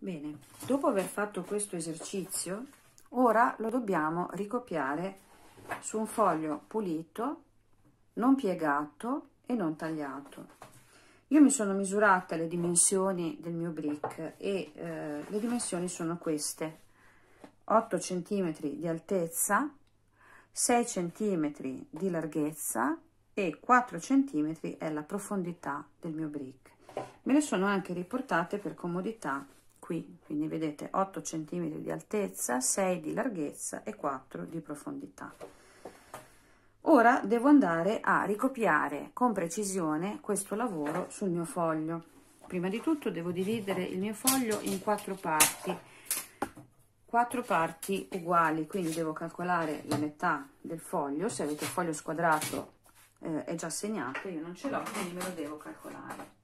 Bene, dopo aver fatto questo esercizio, ora lo dobbiamo ricopiare su un foglio pulito, non piegato e non tagliato. Io mi sono misurata le dimensioni del mio brick e eh, le dimensioni sono queste. 8 cm di altezza, 6 cm di larghezza e 4 cm è la profondità del mio brick. Me le sono anche riportate per comodità qui, quindi vedete 8 cm di altezza, 6 di larghezza e 4 di profondità. Ora devo andare a ricopiare con precisione questo lavoro sul mio foglio. Prima di tutto devo dividere il mio foglio in quattro parti, quattro parti uguali, quindi devo calcolare la metà del foglio, se avete il foglio squadrato eh, è già segnato, io non ce l'ho, quindi me lo devo calcolare.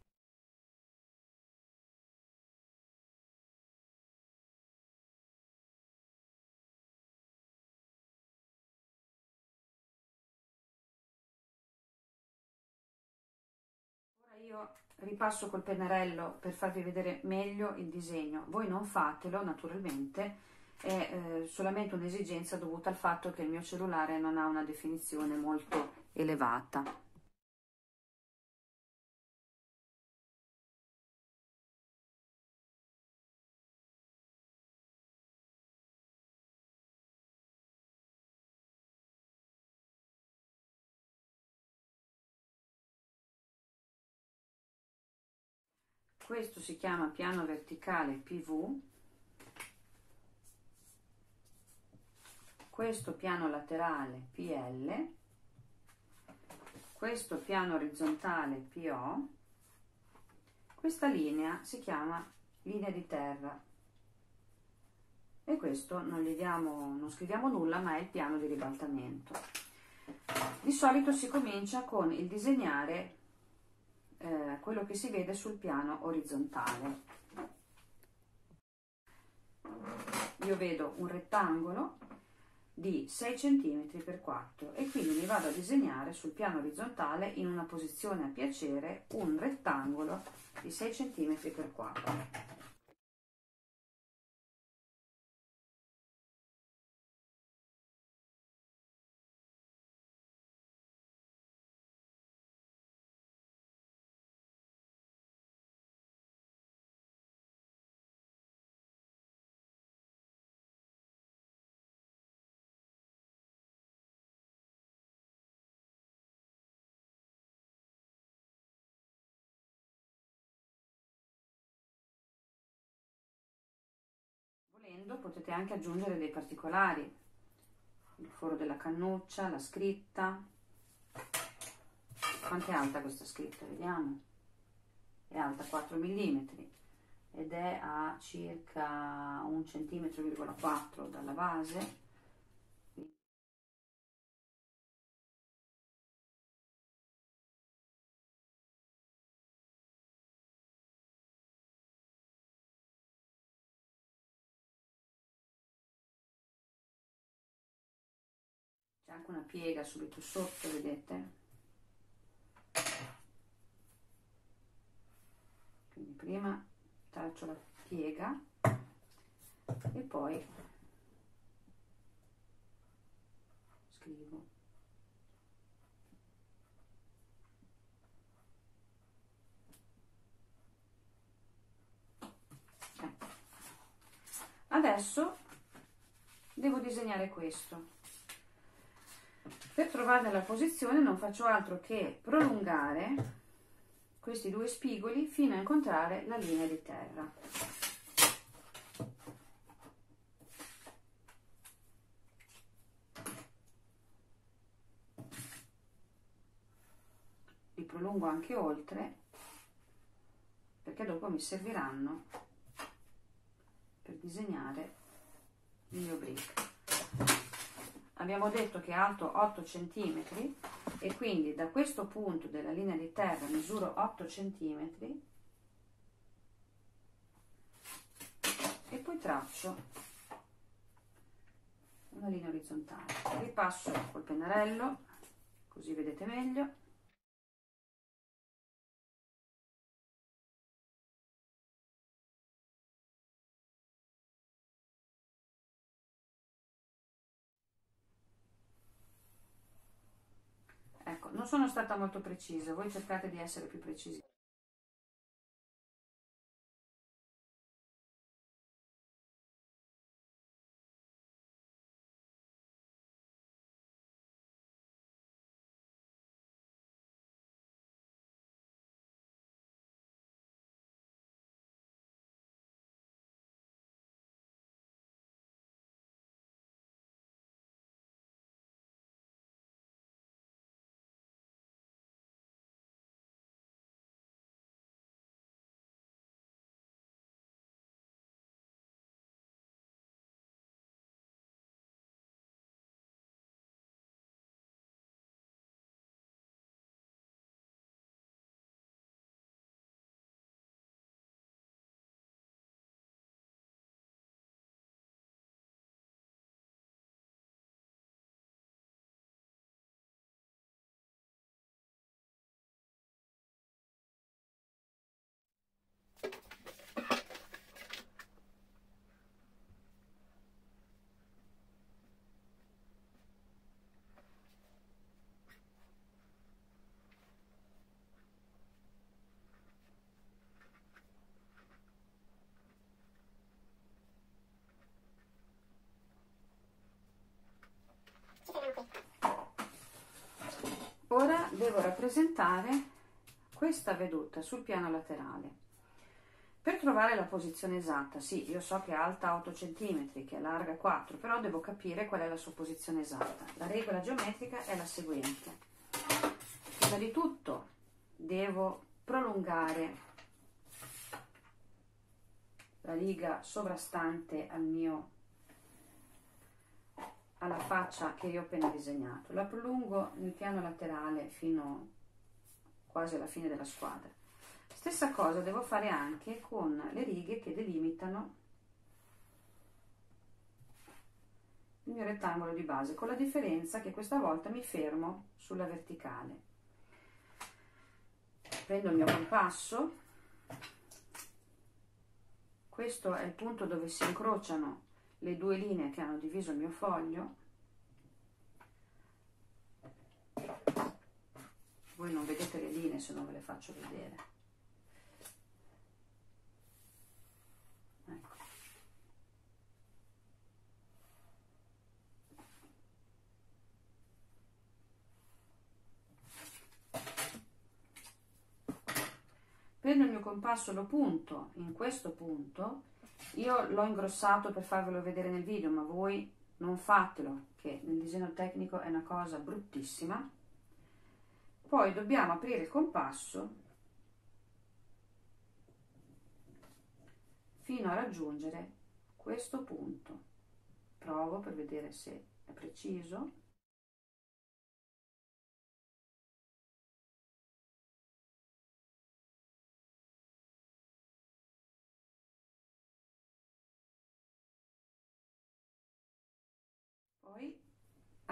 Io ripasso col pennarello per farvi vedere meglio il disegno. Voi non fatelo naturalmente, è eh, solamente un'esigenza dovuta al fatto che il mio cellulare non ha una definizione molto elevata. Questo si chiama piano verticale PV questo piano laterale PL questo piano orizzontale PO questa linea si chiama linea di terra. E questo non gli diamo non scriviamo nulla ma è il piano di ribaltamento. Di solito si comincia con il disegnare eh, quello che si vede sul piano orizzontale. Io vedo un rettangolo di 6 cm x 4 e quindi mi vado a disegnare sul piano orizzontale in una posizione a piacere un rettangolo di 6 cm x 4. Volendo potete anche aggiungere dei particolari, il foro della cannuccia, la scritta. Quanto è alta questa scritta? Vediamo. È alta 4 mm ed è a circa 1 cm,4 dalla base anche una piega subito sotto vedete? Quindi prima traccio la piega e poi scrivo. Ecco. adesso devo disegnare questo per trovarne la posizione non faccio altro che prolungare questi due spigoli fino a incontrare la linea di terra. Li prolungo anche oltre perché dopo mi serviranno per disegnare il mio brick abbiamo detto che è alto 8 cm e quindi da questo punto della linea di terra misuro 8 cm e poi traccio una linea orizzontale. Ripasso col pennarello così vedete meglio non sono stata molto precisa, voi cercate di essere più precisi. Devo rappresentare questa veduta sul piano laterale. Per trovare la posizione esatta, sì, io so che è alta 8 cm, che è larga 4, però devo capire qual è la sua posizione esatta. La regola geometrica è la seguente. Prima di tutto devo prolungare la riga sovrastante al mio alla faccia che io ho appena disegnato. La prolungo nel piano laterale fino quasi alla fine della squadra. Stessa cosa devo fare anche con le righe che delimitano il mio rettangolo di base, con la differenza che questa volta mi fermo sulla verticale. Prendo il mio compasso, questo è il punto dove si incrociano le due linee che hanno diviso il mio foglio voi non vedete le linee se non ve le faccio vedere ecco. prendo il mio compasso lo punto in questo punto io l'ho ingrossato per farvelo vedere nel video, ma voi non fatelo, che nel disegno tecnico è una cosa bruttissima. Poi dobbiamo aprire il compasso fino a raggiungere questo punto. Provo per vedere se è preciso.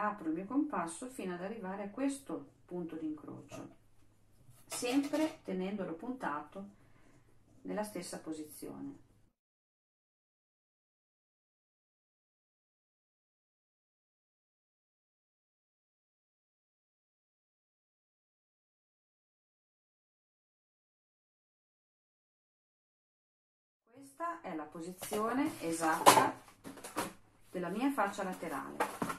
Apro il mio compasso fino ad arrivare a questo punto di incrocio, sempre tenendolo puntato nella stessa posizione. Questa è la posizione esatta della mia faccia laterale.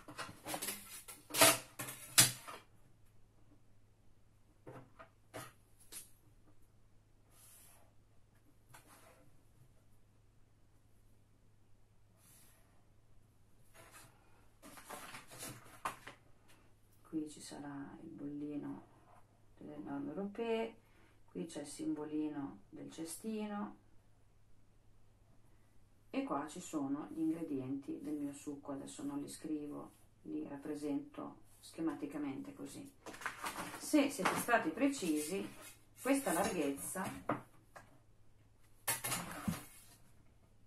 Qui ci sarà il bollino delle norme europee, qui c'è il simbolino del cestino, e qua ci sono gli ingredienti del mio succo. Adesso non li scrivo li rappresento schematicamente così. Se siete stati precisi questa larghezza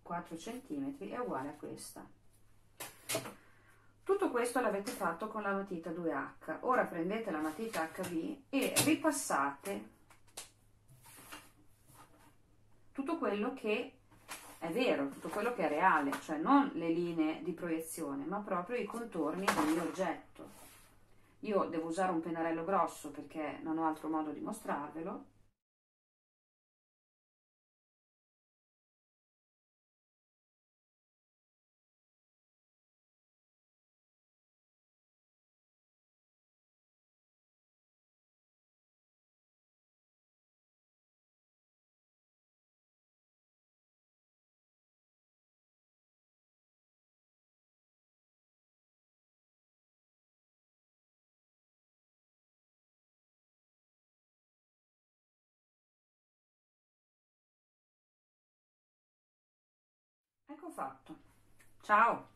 4 cm è uguale a questa questo l'avete fatto con la matita 2H ora prendete la matita HV e ripassate tutto quello che è vero, tutto quello che è reale, cioè non le linee di proiezione, ma proprio i contorni del mio oggetto. io devo usare un pennarello grosso perché non ho altro modo di mostrarvelo Ecco fatto. Ciao!